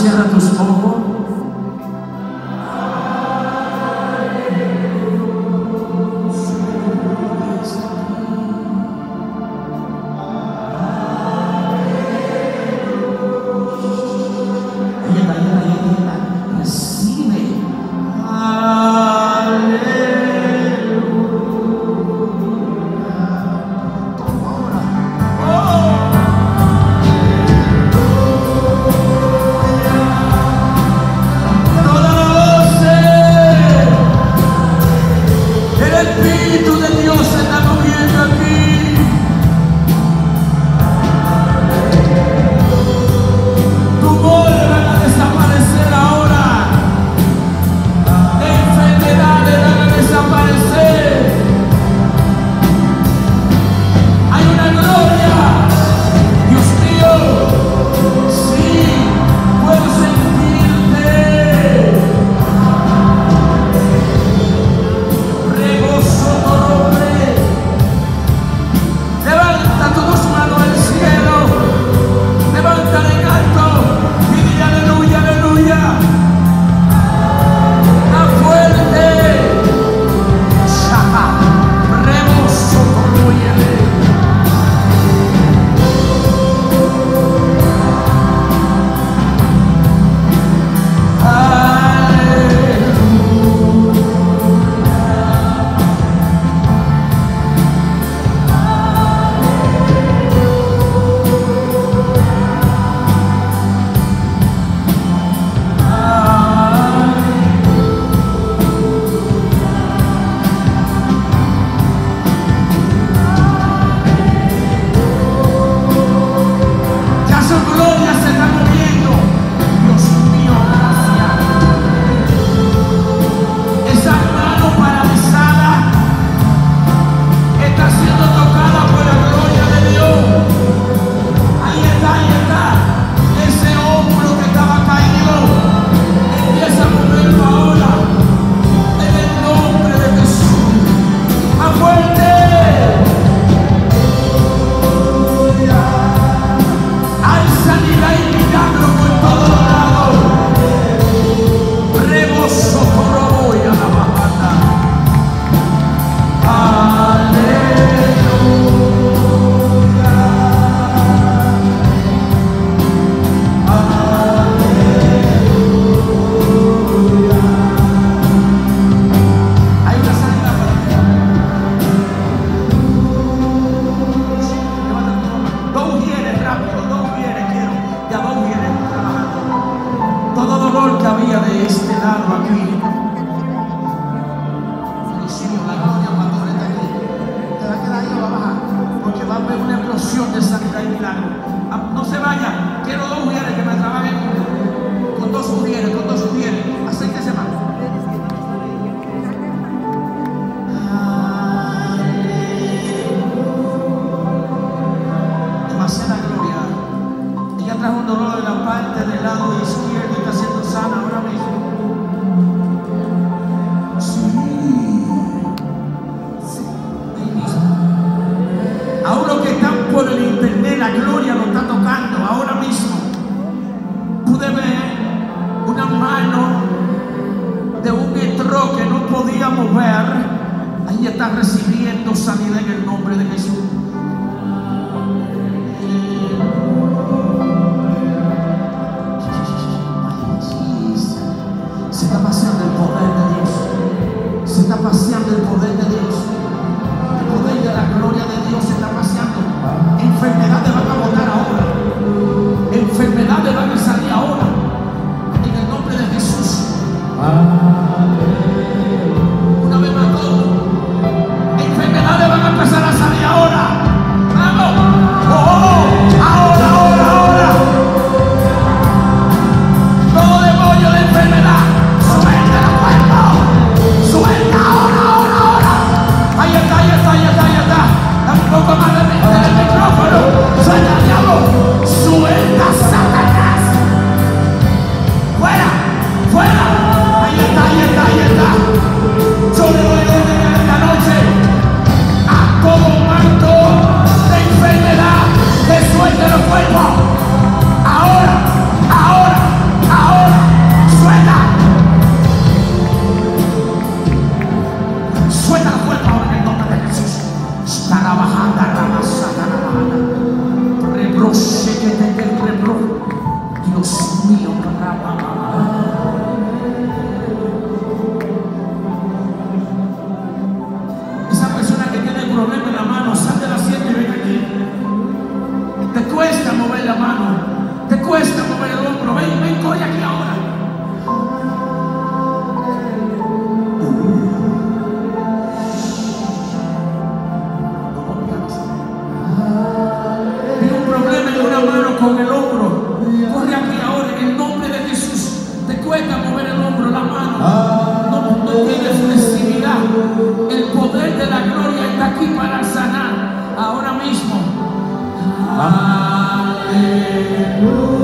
Luciana Cuscovo, 음. and.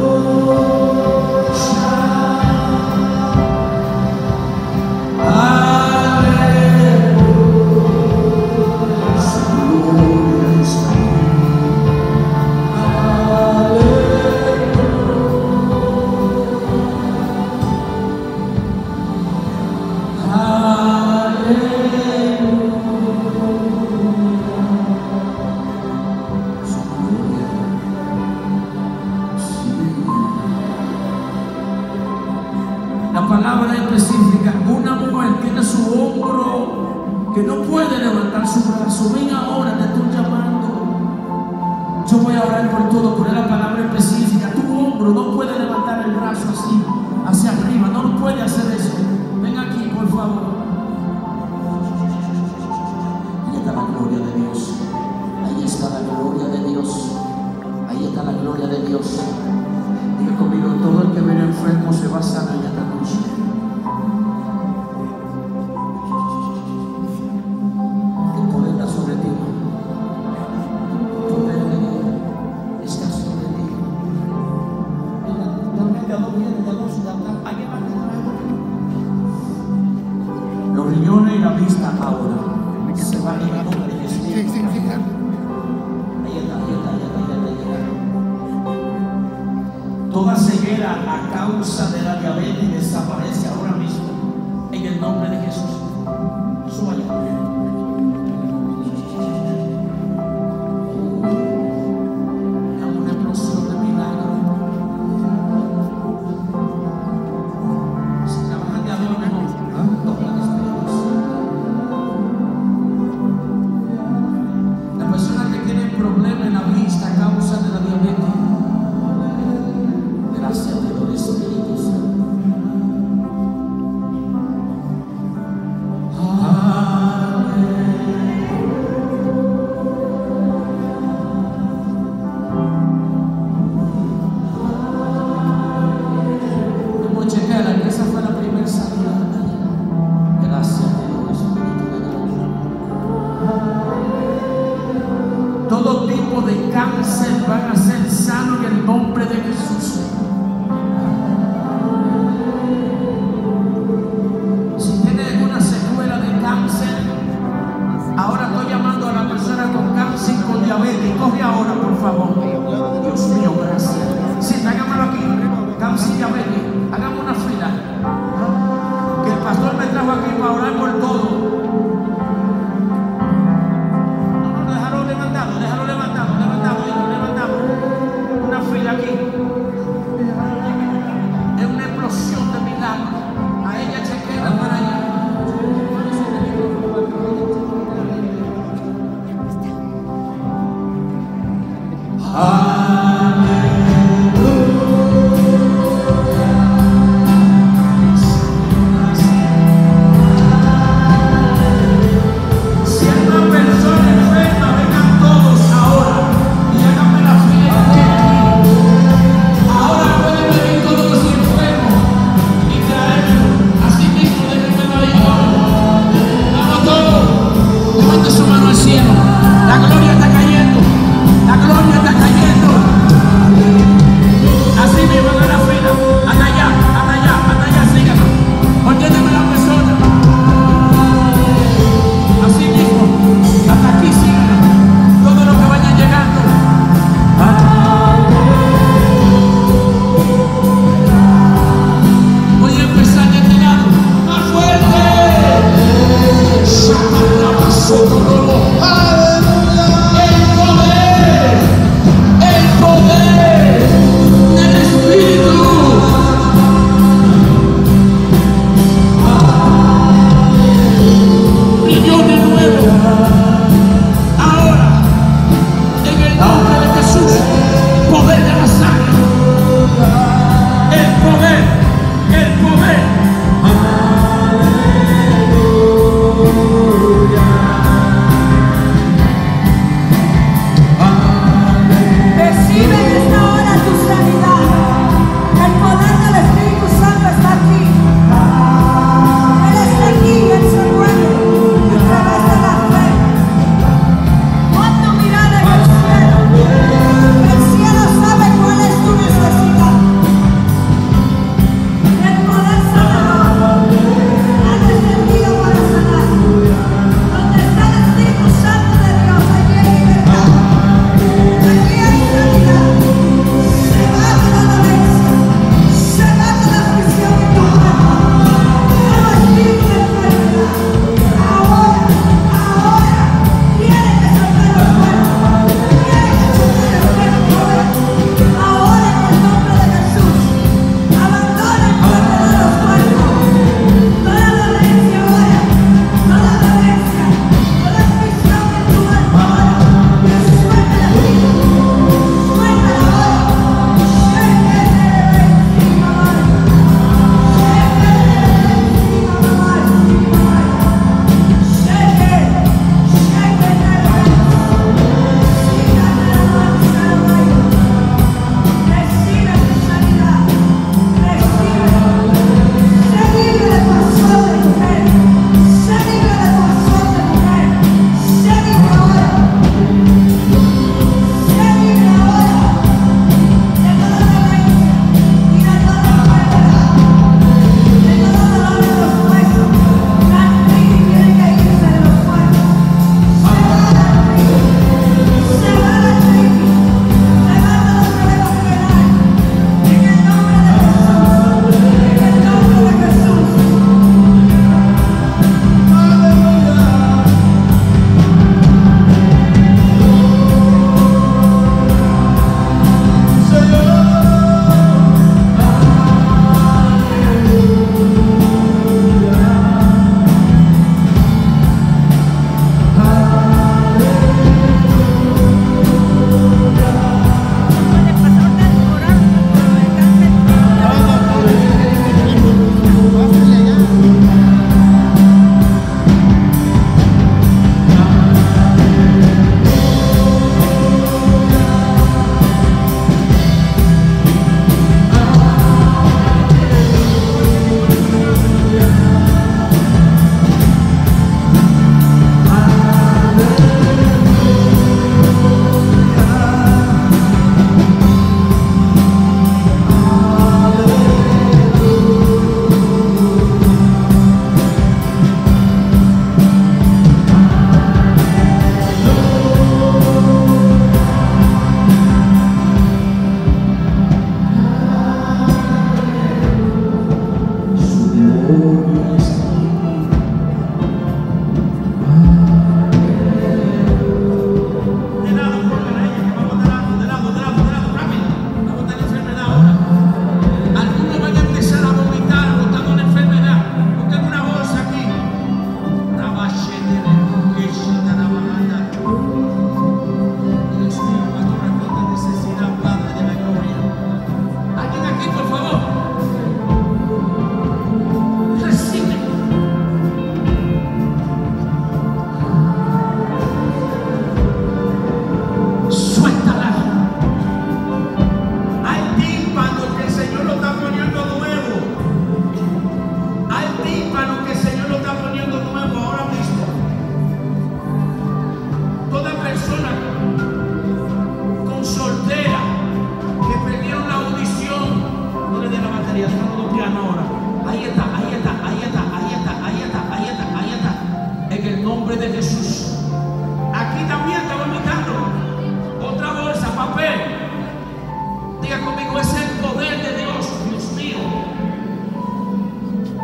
Toda ceguera a causa de la diabetes desaparece ahora mismo en el nombre de Jesús.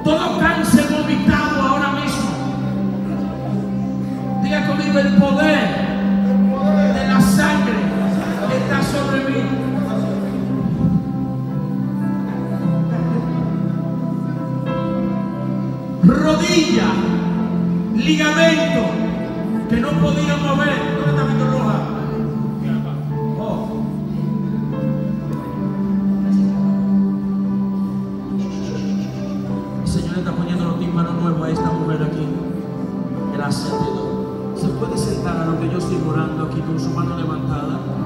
Todo cáncer vomitado ahora mismo. Diga conmigo, el poder de la sangre está sobre mí. Rodilla, ligamento que no podía mover. aquí con su mano levantada.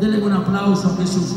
Denle un aplauso a Jesús.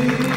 Jesús.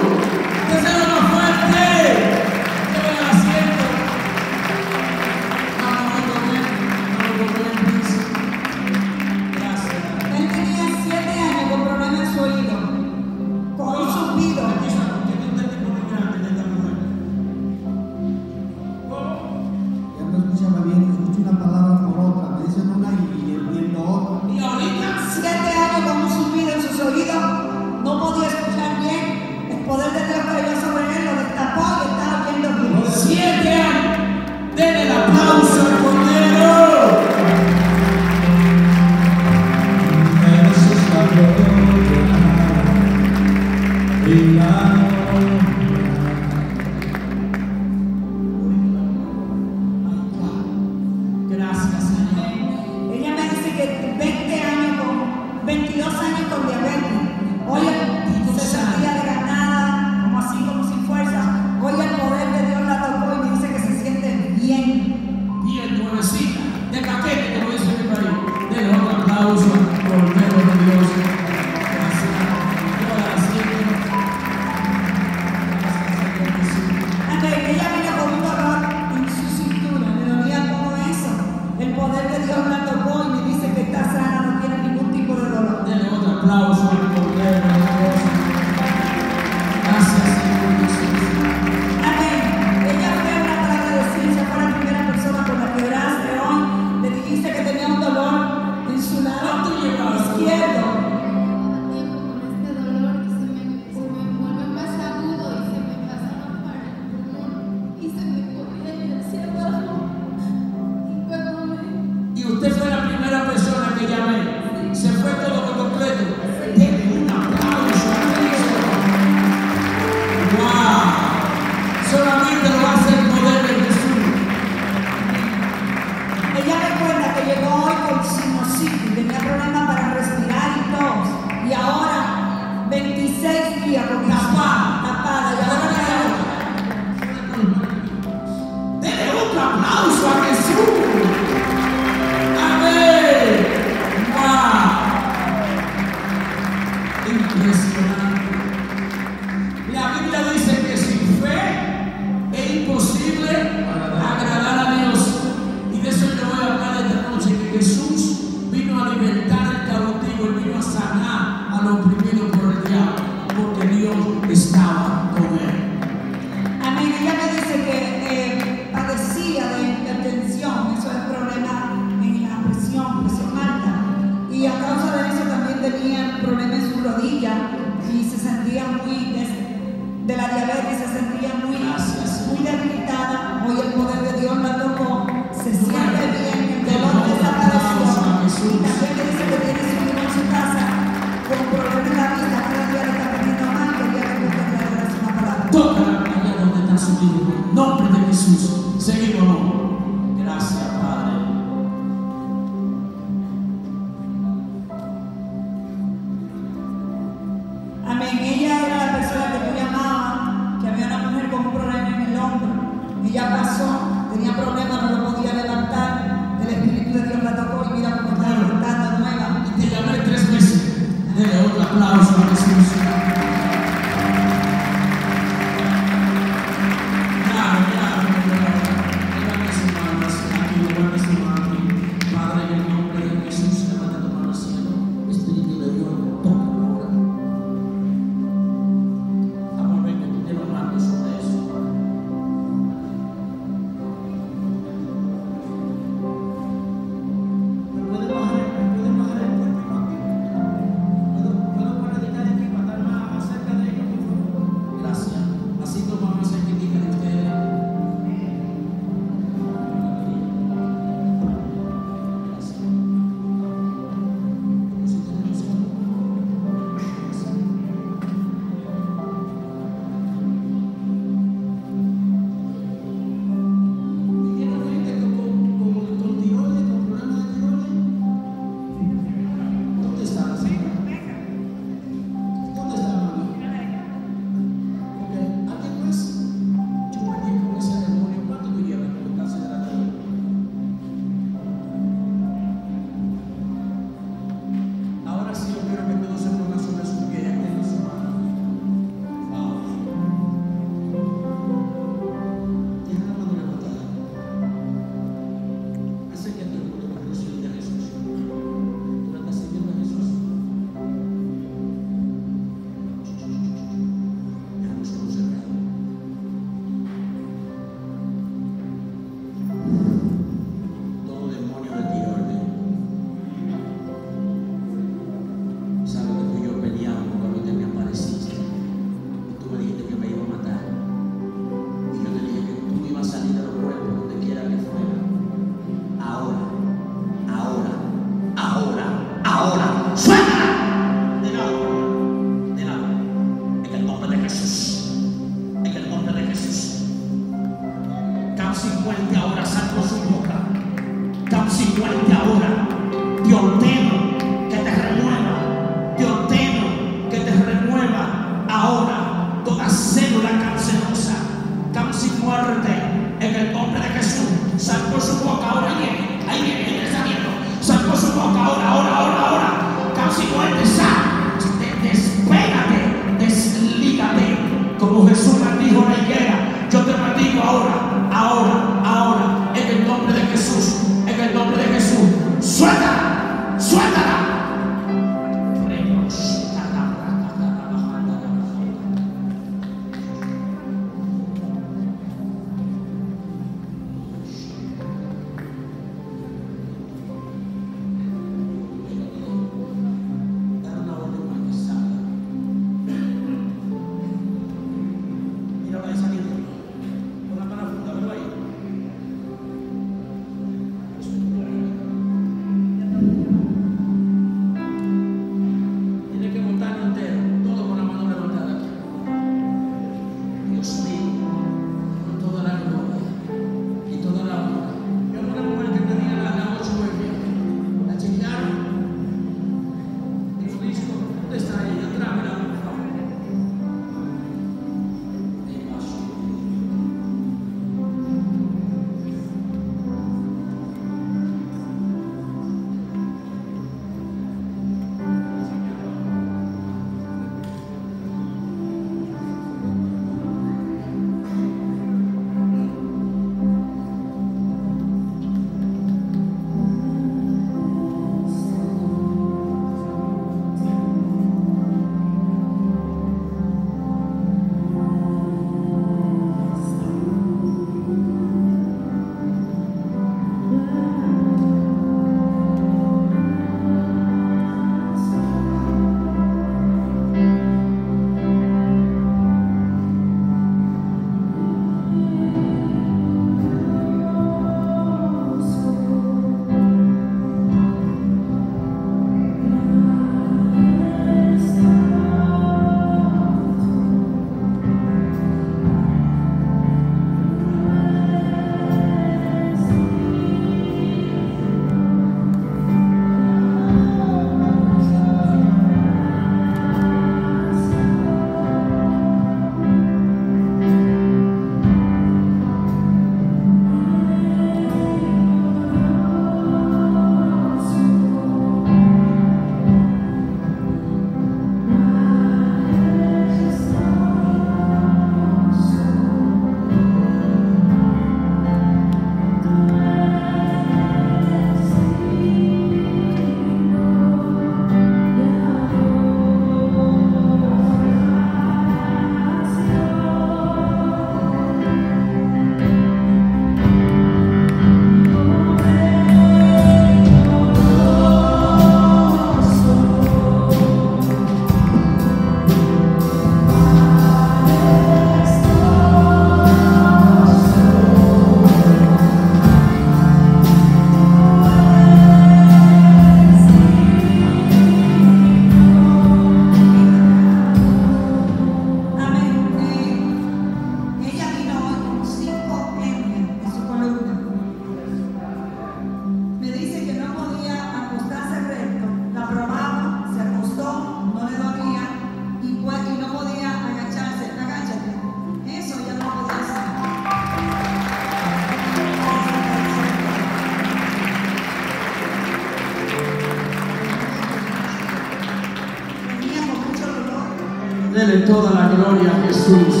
Toda la gloria Jesús.